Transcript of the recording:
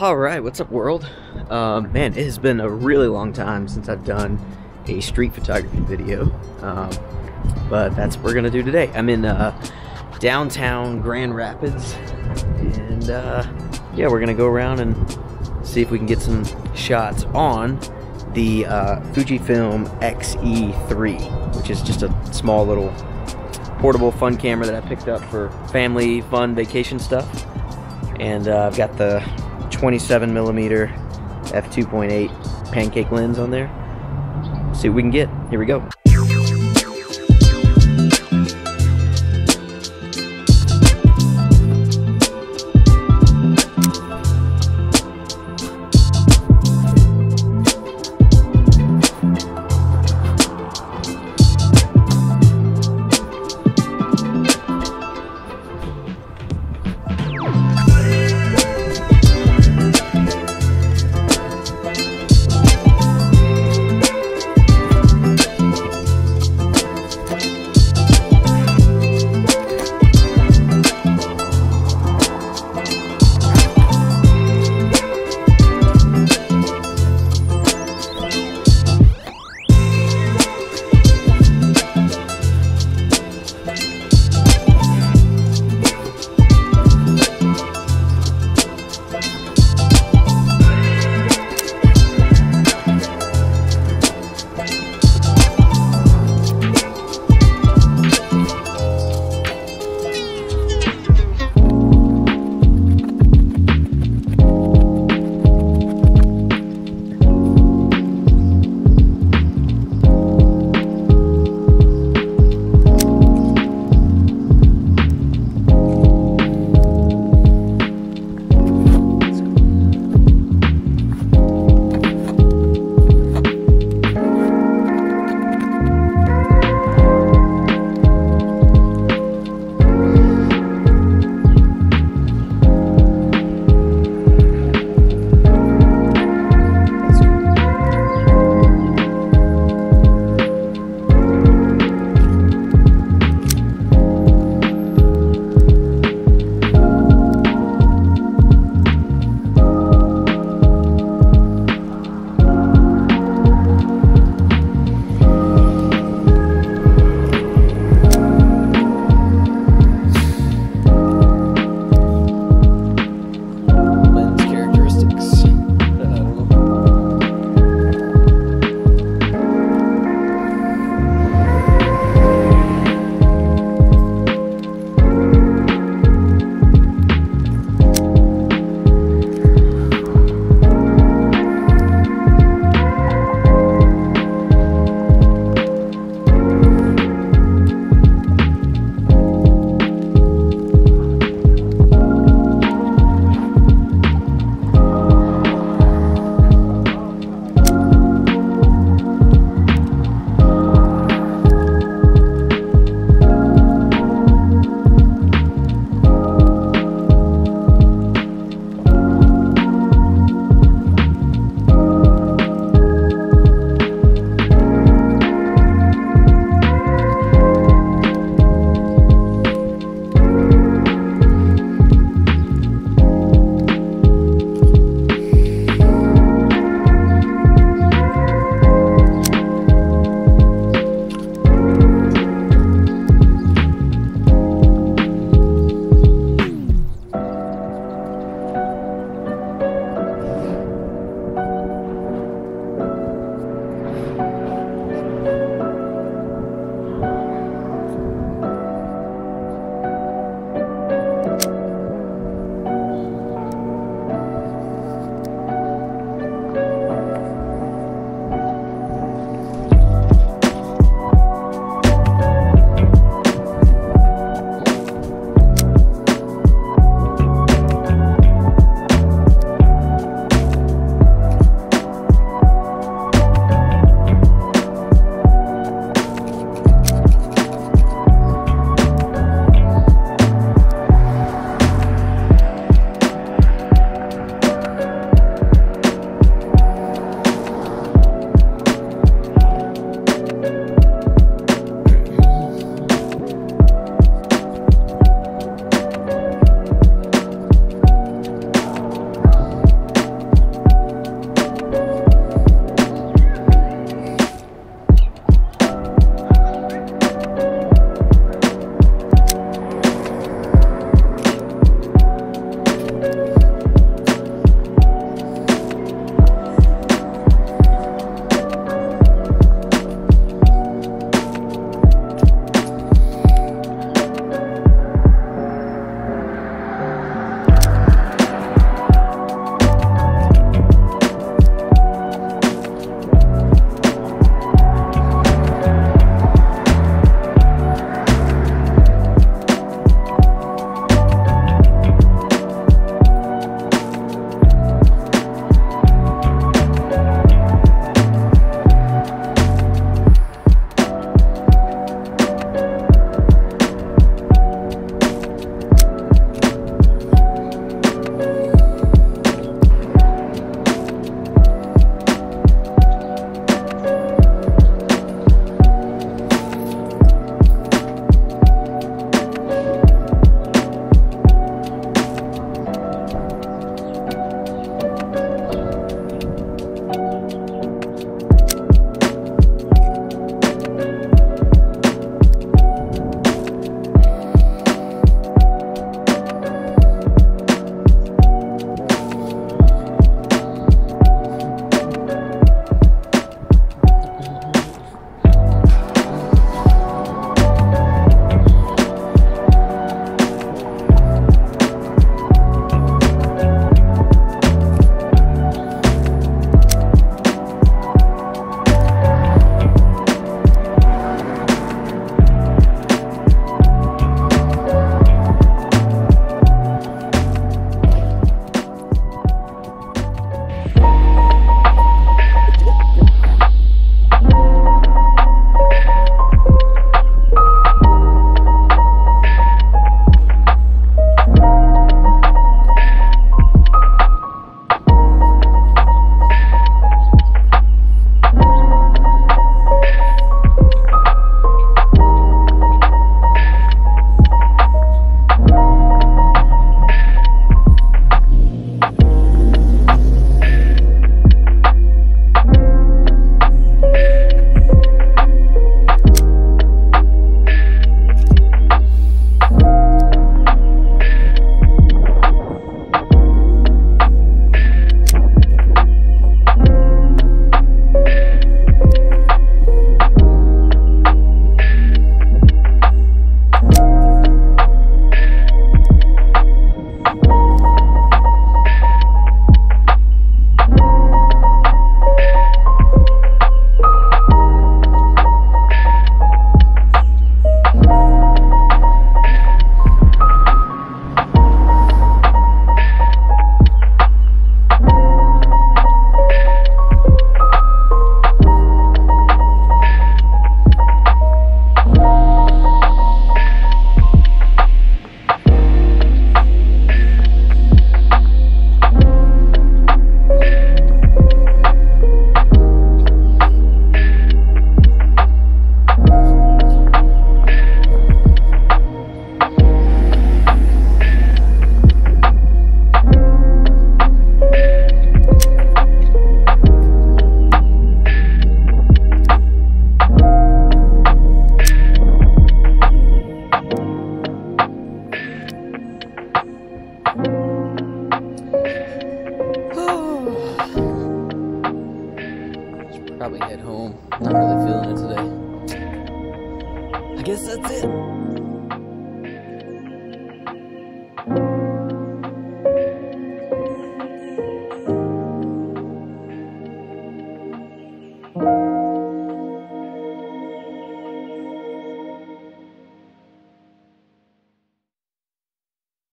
All right, what's up, world? Um, man, it has been a really long time since I've done a street photography video, um, but that's what we're gonna do today. I'm in uh, downtown Grand Rapids, and uh, yeah, we're gonna go around and see if we can get some shots on the uh, Fujifilm X-E3, which is just a small little portable fun camera that I picked up for family fun vacation stuff. And uh, I've got the 27 millimeter f2.8 pancake lens on there. See what we can get. Here we go.